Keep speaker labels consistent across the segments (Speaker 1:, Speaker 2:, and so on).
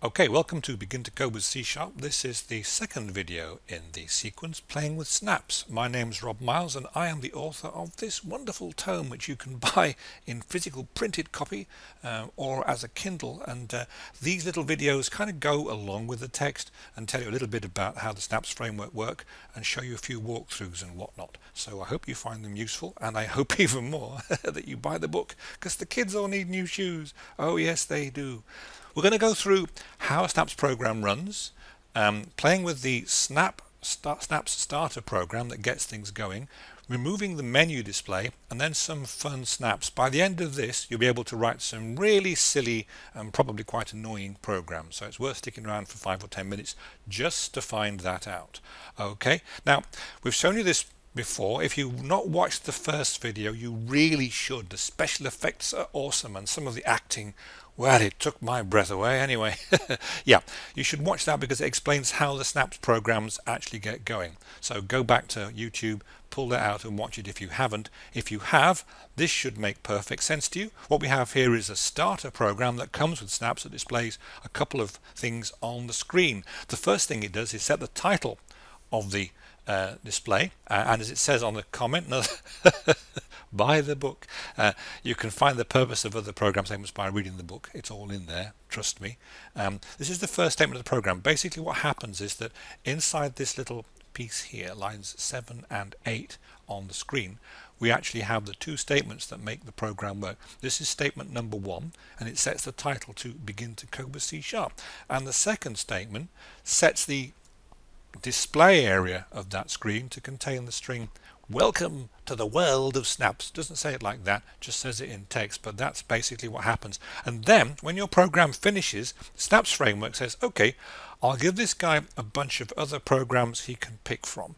Speaker 1: Okay, welcome to Begin to Code with C Sharp. This is the second video in the sequence Playing with Snaps. My name is Rob Miles and I am the author of this wonderful tome which you can buy in physical printed copy uh, or as a Kindle and uh, these little videos kind of go along with the text and tell you a little bit about how the Snaps framework work and show you a few walkthroughs and whatnot. So I hope you find them useful and I hope even more that you buy the book because the kids all need new shoes. Oh yes they do. We're going to go through how a Snaps program runs, um, playing with the Snap start, Snaps starter program that gets things going, removing the menu display, and then some fun snaps. By the end of this, you'll be able to write some really silly and probably quite annoying programs. So it's worth sticking around for five or ten minutes just to find that out. Okay, now we've shown you this before. If you've not watched the first video, you really should. The special effects are awesome and some of the acting, well, it took my breath away anyway. yeah, you should watch that because it explains how the Snaps programs actually get going. So go back to YouTube, pull that out and watch it if you haven't. If you have, this should make perfect sense to you. What we have here is a starter program that comes with Snaps that displays a couple of things on the screen. The first thing it does is set the title of the uh, display. Uh, and as it says on the comment buy the book. Uh, you can find the purpose of other program statements by reading the book. It's all in there trust me. Um, this is the first statement of the program. Basically what happens is that inside this little piece here lines 7 and 8 on the screen we actually have the two statements that make the program work. This is statement number one and it sets the title to begin to code with C sharp. And the second statement sets the display area of that screen to contain the string. Welcome to the world of snaps. Doesn't say it like that just says it in text but that's basically what happens. And then when your program finishes snaps framework says okay I'll give this guy a bunch of other programs he can pick from.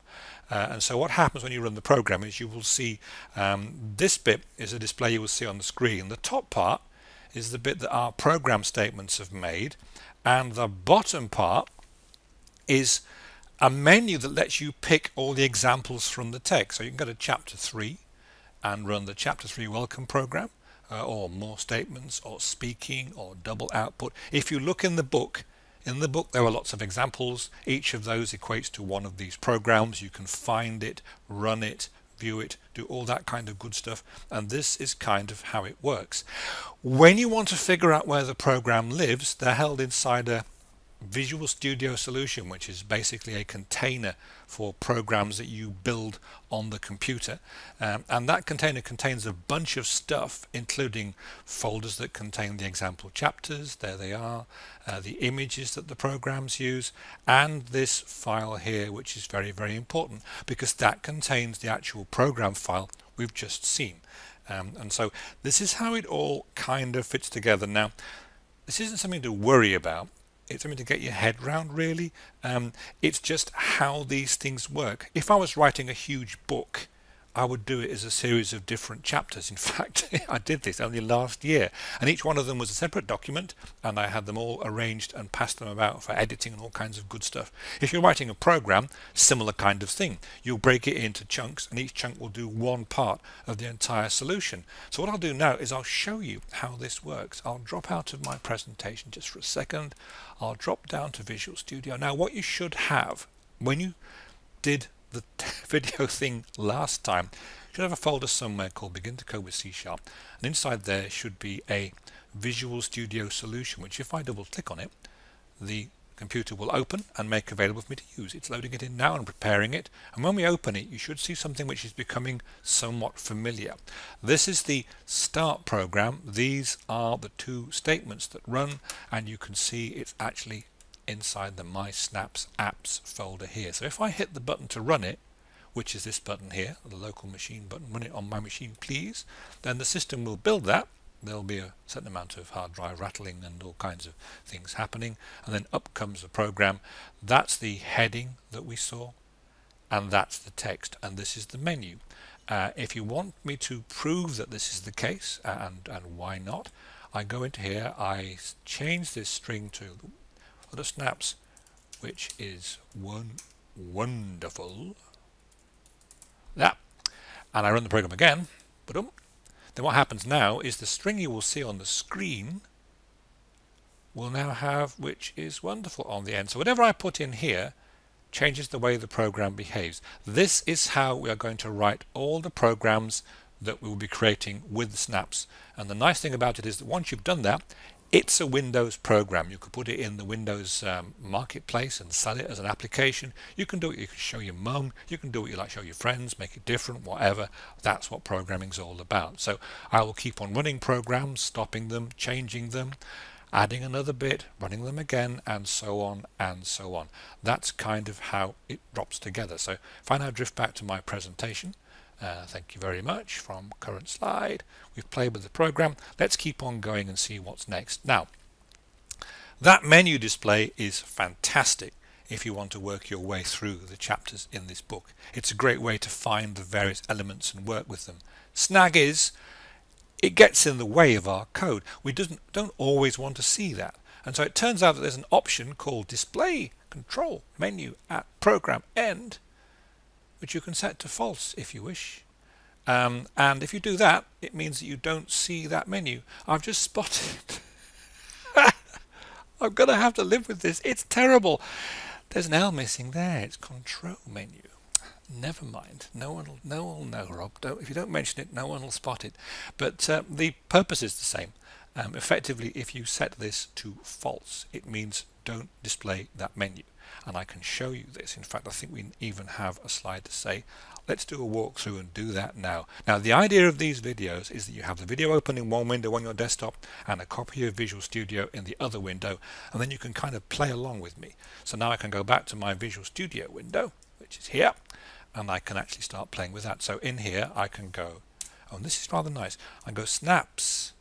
Speaker 1: Uh, and so what happens when you run the program is you will see um, this bit is a display you will see on the screen. The top part is the bit that our program statements have made and the bottom part is a menu that lets you pick all the examples from the text. So you can go to chapter 3 and run the chapter 3 welcome program uh, or more statements or speaking or double output. If you look in the book, in the book there are lots of examples. Each of those equates to one of these programs. You can find it, run it, view it, do all that kind of good stuff. And this is kind of how it works. When you want to figure out where the program lives, they're held inside a Visual Studio Solution which is basically a container for programs that you build on the computer. Um, and that container contains a bunch of stuff including folders that contain the example chapters there they are uh, the images that the programs use and this file here which is very very important because that contains the actual program file we've just seen. Um, and so this is how it all kind of fits together. Now this isn't something to worry about it's something to get your head round really. Um, it's just how these things work. If I was writing a huge book I would do it as a series of different chapters. In fact, I did this only last year and each one of them was a separate document and I had them all arranged and passed them about for editing and all kinds of good stuff. If you're writing a program, similar kind of thing. You'll break it into chunks and each chunk will do one part of the entire solution. So what I'll do now is I'll show you how this works. I'll drop out of my presentation just for a second. I'll drop down to Visual Studio. Now what you should have when you did the video thing last time should have a folder somewhere called begin to code with C sharp and inside there should be a Visual Studio solution which if I double click on it the computer will open and make available for me to use. It's loading it in now and preparing it and when we open it you should see something which is becoming somewhat familiar. This is the start program. These are the two statements that run and you can see it's actually inside the My Snaps apps folder here. So if I hit the button to run it, which is this button here, the local machine button, run it on my machine please, then the system will build that. There'll be a certain amount of hard drive rattling and all kinds of things happening. And then up comes the program. That's the heading that we saw. And that's the text. And this is the menu. Uh, if you want me to prove that this is the case, and, and why not, I go into here, I change this string to for the snaps which is one wonderful that and I run the program again but then what happens now is the string you will see on the screen will now have which is wonderful on the end. So whatever I put in here changes the way the program behaves. This is how we are going to write all the programs that we will be creating with Snaps. And the nice thing about it is that once you've done that, it's a Windows program. You could put it in the Windows um, marketplace and sell it as an application. You can do it. You can show your mum. You can do what you like, show your friends, make it different, whatever. That's what programming is all about. So I will keep on running programs, stopping them, changing them, adding another bit, running them again, and so on and so on. That's kind of how it drops together. So if I now drift back to my presentation, uh, thank you very much from current slide. We've played with the program. Let's keep on going and see what's next. Now, that menu display is fantastic if you want to work your way through the chapters in this book. It's a great way to find the various elements and work with them. Snag is, it gets in the way of our code. We doesn't, don't always want to see that. And so it turns out that there's an option called display control menu at program end which you can set to false if you wish. Um, and if you do that, it means that you don't see that menu. I've just spotted. I'm going to have to live with this. It's terrible. There's an L missing there. It's control menu. Never mind. No one will, no one will know, Rob. Don't, if you don't mention it, no one will spot it. But uh, the purpose is the same. Um, effectively, if you set this to false, it means don't display that menu and I can show you this. In fact, I think we even have a slide to say, let's do a walkthrough and do that now. Now, the idea of these videos is that you have the video open in one window on your desktop and a copy of Visual Studio in the other window, and then you can kind of play along with me. So now I can go back to my Visual Studio window, which is here, and I can actually start playing with that. So in here, I can go, oh, and this is rather nice. I go snaps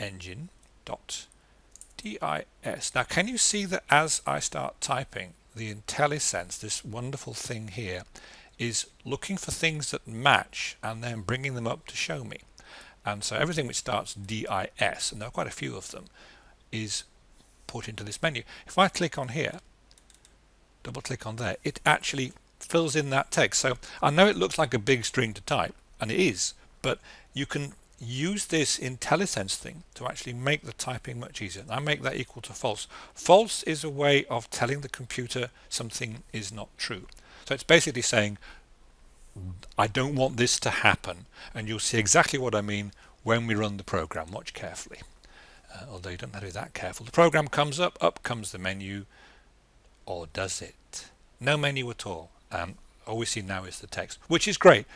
Speaker 1: engine dot DIS. Now can you see that as I start typing the IntelliSense, this wonderful thing here, is looking for things that match and then bringing them up to show me. And so everything which starts DIS, and there are quite a few of them, is put into this menu. If I click on here, double click on there, it actually fills in that text. So I know it looks like a big string to type, and it is, but you can use this IntelliSense thing to actually make the typing much easier. I make that equal to false. False is a way of telling the computer something is not true. So it's basically saying, I don't want this to happen. And you'll see exactly what I mean when we run the program. Watch carefully. Uh, although you don't have to be that careful. The program comes up, up comes the menu, or does it? No menu at all. Um, all we see now is the text, which is great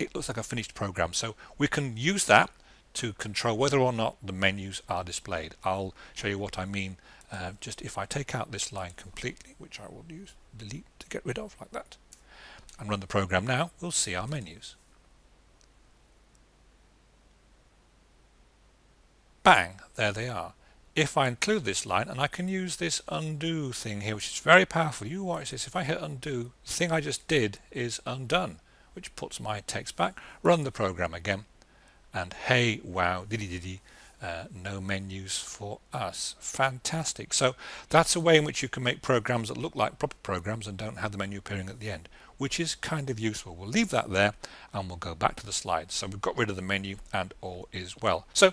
Speaker 1: it looks like a finished program. So we can use that to control whether or not the menus are displayed. I'll show you what I mean uh, just if I take out this line completely, which I will use delete to get rid of like that, and run the program now, we'll see our menus. Bang, there they are. If I include this line, and I can use this undo thing here, which is very powerful. You watch this. If I hit undo, the thing I just did is undone which puts my text back, run the program again, and hey, wow, diddy diddy, uh, no menus for us. Fantastic. So that's a way in which you can make programs that look like proper programs and don't have the menu appearing at the end, which is kind of useful. We'll leave that there and we'll go back to the slides. So we've got rid of the menu and all is well. So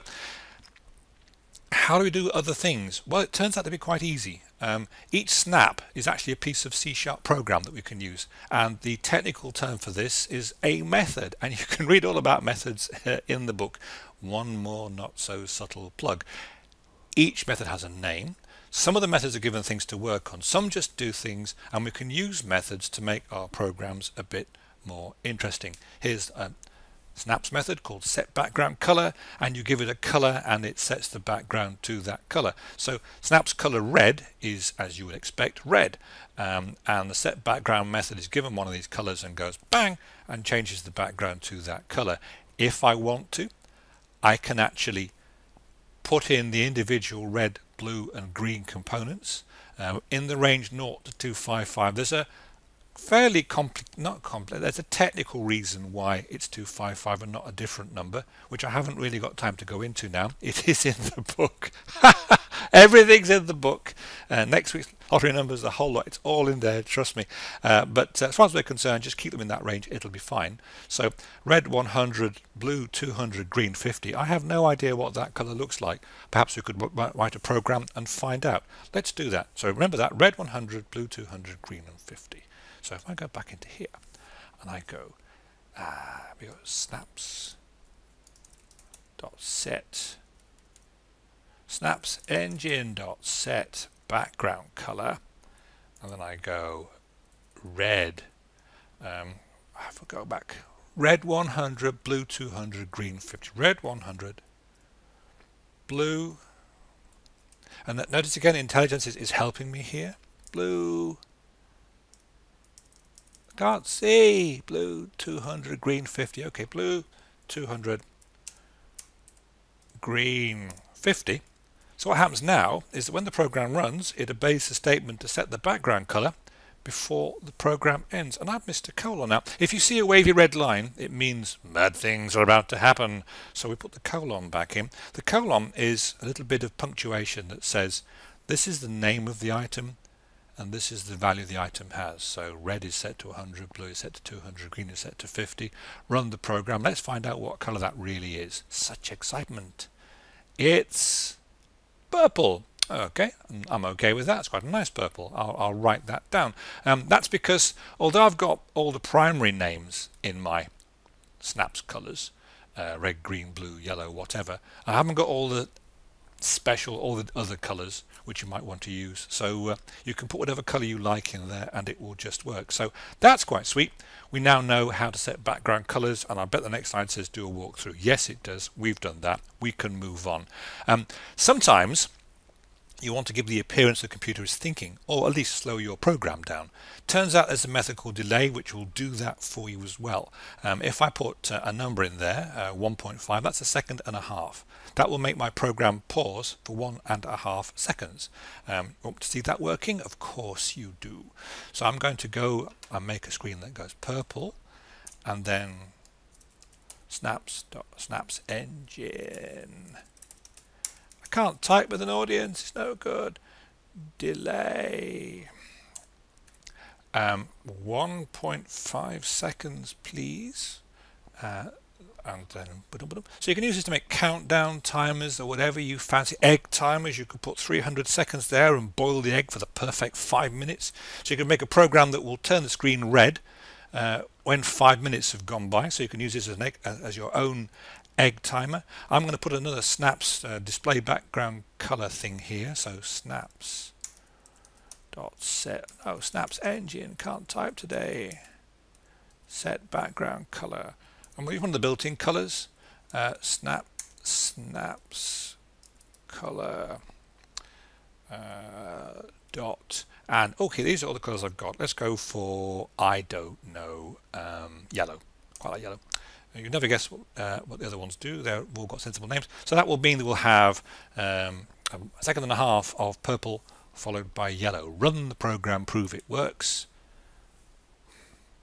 Speaker 1: how do we do other things? Well, it turns out to be quite easy. Um, each snap is actually a piece of C-sharp program that we can use. And the technical term for this is a method. And you can read all about methods in the book. One more not so subtle plug. Each method has a name. Some of the methods are given things to work on. Some just do things. And we can use methods to make our programs a bit more interesting. Here's a snaps method called set background color and you give it a color and it sets the background to that color. So snaps color red is as you would expect red. Um, and the set background method is given one of these colors and goes bang and changes the background to that color. If I want to I can actually put in the individual red blue and green components. Uh, in the range 0 to 255 there's a fairly complex, not complex, there's a technical reason why it's 255 and not a different number, which I haven't really got time to go into now. It is in the book. Everything's in the book. Uh, next week's lottery numbers, the whole lot. It's all in there, trust me. Uh, but uh, as far as we're concerned, just keep them in that range. It'll be fine. So red 100, blue 200, green 50. I have no idea what that color looks like. Perhaps we could write a program and find out. Let's do that. So remember that red 100, blue 200, green and 50. So if I go back into here and I go, uh, we go snaps dot set snaps engine dot set background color and then I go red. Um, I have to go back. Red 100 blue 200 green 50 red 100 blue. And that, notice again IntelliSense is, is helping me here. Blue can't see blue 200 green 50 okay blue 200 green 50 so what happens now is that when the program runs, it obeys the statement to set the background color before the program ends. And I've missed a colon now. If you see a wavy red line, it means bad things are about to happen. So we put the colon back in. The colon is a little bit of punctuation that says this is the name of the item and this is the value the item has. So red is set to 100, blue is set to 200, green is set to 50. Run the program. Let's find out what color that really is. Such excitement. It's purple. Okay, I'm okay with that. It's quite a nice purple. I'll, I'll write that down. Um, that's because although I've got all the primary names in my snaps colors, uh, red, green, blue, yellow, whatever, I haven't got all the special, all the other colors which you might want to use. So uh, you can put whatever color you like in there and it will just work. So that's quite sweet. We now know how to set background colors and I bet the next slide says do a walkthrough. Yes, it does. We've done that. We can move on. Um, sometimes you want to give the appearance the computer is thinking, or at least slow your program down. Turns out there's a method called delay which will do that for you as well. Um, if I put uh, a number in there, uh, 1.5, that's a second and a half. That will make my program pause for one and a half seconds. Um, want to see that working? Of course you do. So I'm going to go and make a screen that goes purple and then snaps snaps engine can't type with an audience, it's no good. Delay. Um, 1.5 seconds, please. Uh, and then, so you can use this to make countdown timers or whatever you fancy. Egg timers, you could put 300 seconds there and boil the egg for the perfect five minutes. So you can make a program that will turn the screen red uh, when five minutes have gone by. So you can use this as, egg, as your own egg timer. I'm going to put another snaps uh, display background color thing here. So snaps dot set. Oh, snaps engine can't type today. Set background color. And we want the built-in colors. Uh, snap snaps color uh, dot and okay these are all the colors I've got let's go for I don't know um, yellow quite like yellow you never guess what, uh, what, the other ones do. They've all got sensible names. So that will mean that we'll have um, a second and a half of purple followed by yellow. Run the program, prove it works.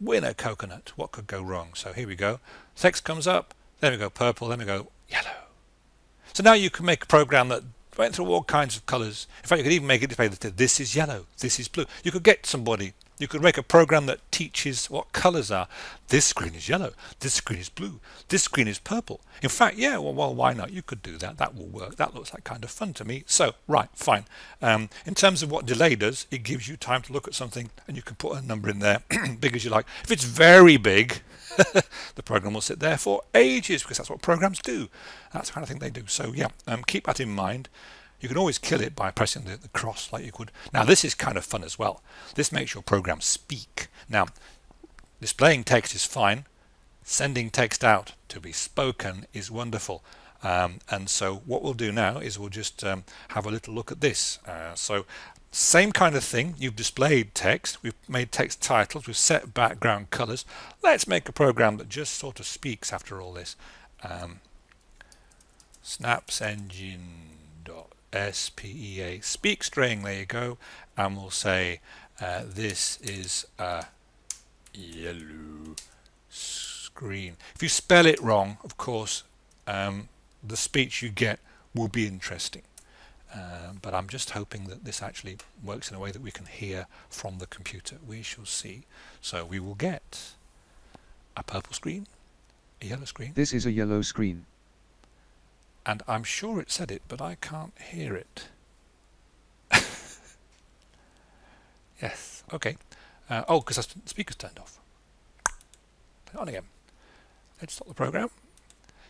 Speaker 1: Win a coconut. What could go wrong? So here we go. Text comes up. Then we go purple. Then we go yellow. So now you can make a program that went through all kinds of colors. In fact, you could even make it display that this is yellow, this is blue. You could get somebody you could make a program that teaches what colors are. This screen is yellow. This screen is blue. This screen is purple. In fact, yeah, well, well why not? You could do that. That will work. That looks like kind of fun to me. So, right, fine. Um, in terms of what delay does, it gives you time to look at something and you can put a number in there, big as you like. If it's very big, the program will sit there for ages because that's what programs do. That's the kind of thing they do. So, yeah, um, keep that in mind. You can always kill it by pressing the, the cross like you could. Now this is kind of fun as well. This makes your program speak. Now displaying text is fine. Sending text out to be spoken is wonderful. Um, and so what we'll do now is we'll just um, have a little look at this. Uh, so same kind of thing. You've displayed text. We've made text titles. We've set background colors. Let's make a program that just sort of speaks after all this. Um, snaps engine SPEA speak string there you go and we'll say uh, this is a yellow screen if you spell it wrong of course um, the speech you get will be interesting Um, but I'm just hoping that this actually works in a way that we can hear from the computer. We shall see. So we will get a purple screen, a yellow screen.
Speaker 2: This is a yellow screen.
Speaker 1: And I'm sure it said it, but I can't hear it. yes, okay. Uh, oh, because the speaker's turned off. Turn it on again. Let's stop the program.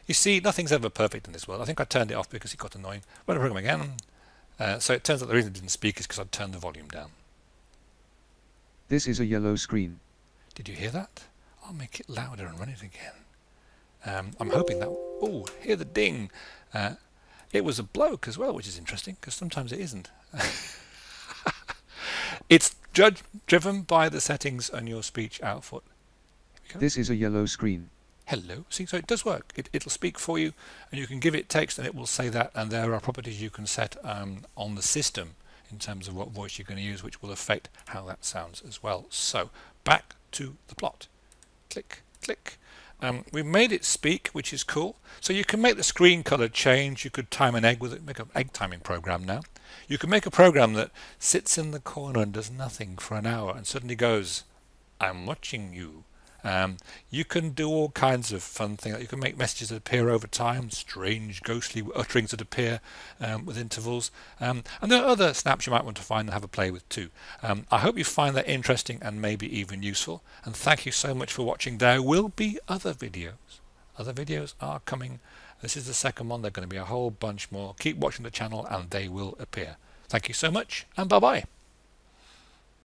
Speaker 1: You see, nothing's ever perfect in this world. I think I turned it off because it got annoying. Run the program again. Uh, so it turns out the reason it didn't speak is because I'd turned the volume down.
Speaker 2: This is a yellow screen.
Speaker 1: Did you hear that? I'll make it louder and run it again. Um, I'm hoping that... Oh, hear the ding. Uh, it was a bloke as well, which is interesting, because sometimes it isn't. it's judge driven by the settings on your speech output.
Speaker 2: This is a yellow screen.
Speaker 1: Hello. See, so it does work. It, it'll speak for you, and you can give it text, and it will say that. And there are properties you can set um, on the system in terms of what voice you're going to use, which will affect how that sounds as well. So back to the plot. Click, click. Um, we made it speak, which is cool. So you can make the screen color change. You could time an egg with it, make an egg timing program now. You can make a program that sits in the corner and does nothing for an hour and suddenly goes, I'm watching you. Um, you can do all kinds of fun things. You can make messages that appear over time, strange, ghostly utterings that appear um, with intervals. Um, and there are other snaps you might want to find and have a play with too. Um, I hope you find that interesting and maybe even useful. And thank you so much for watching. There will be other videos. Other videos are coming. This is the second one. There are going to be a whole bunch more. Keep watching the channel and they will appear. Thank you so much and bye-bye.